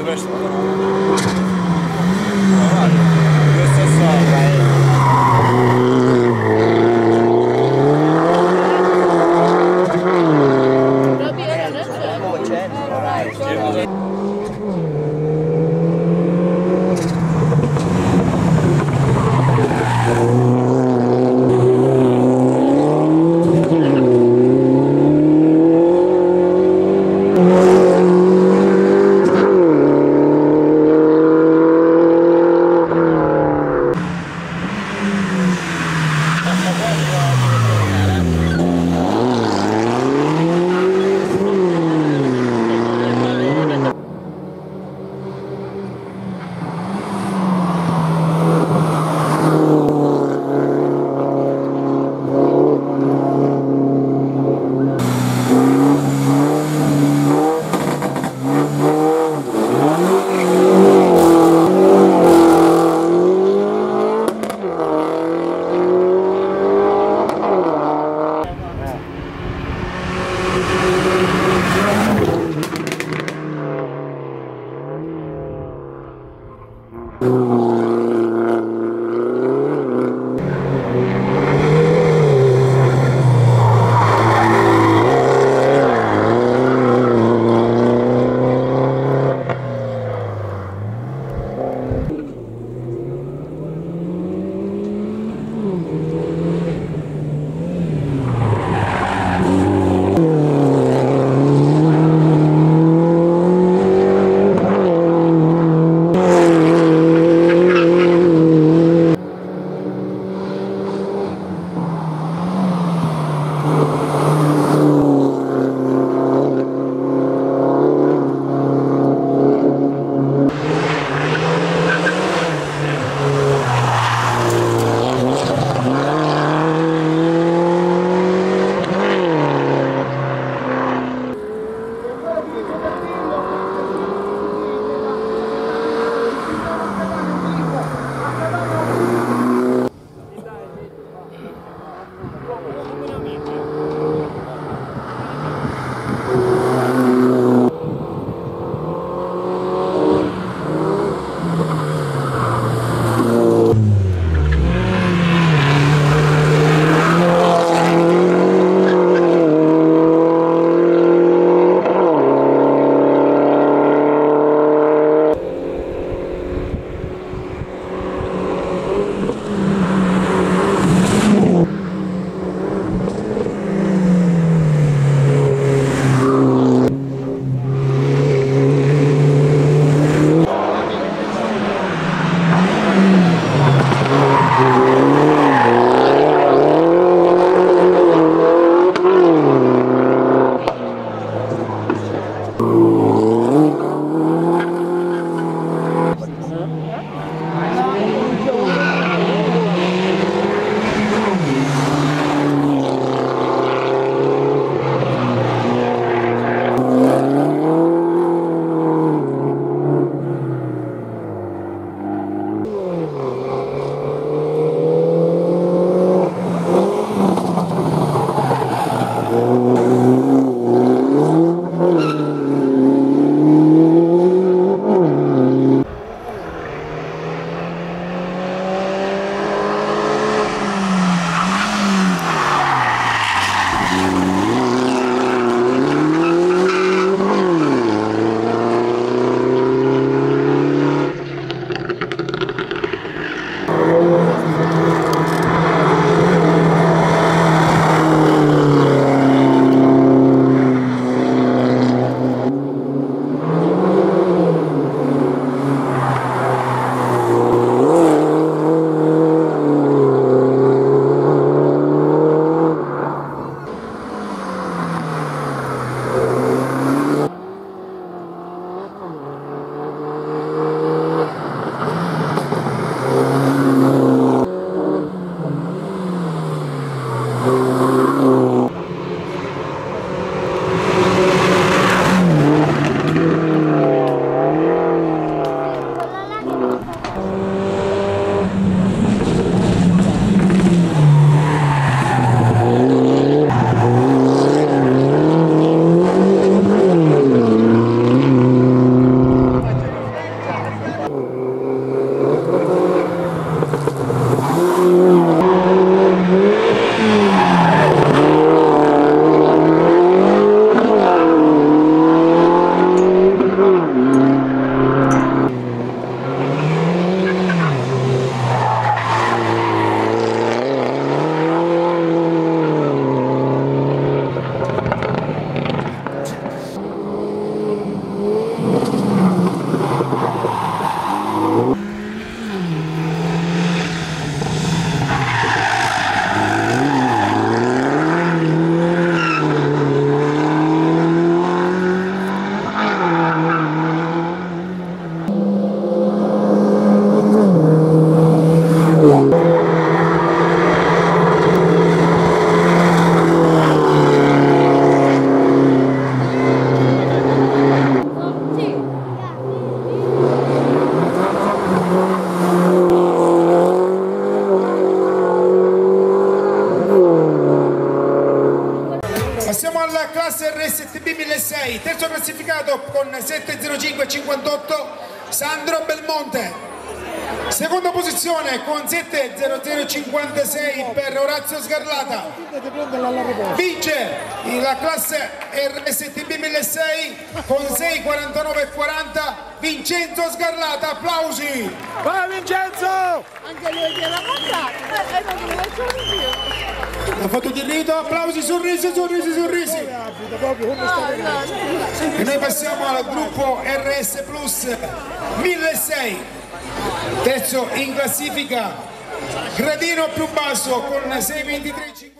de nuestro. 1606 terzo classificato con 705,58 Sandro Belmonte. Seconda posizione con 70056 per Orazio Sgarlata. Vince la classe RSTB 1006 con 649,40 Vincenzo Sgarlata. Applausi! Vai Vincenzo! Anche lui che e non lo ha fatto di rito applausi sorrisi sorrisi sorrisi E noi passiamo al gruppo RS Plus 1006, terzo in classifica, gradino più basso con 623,50.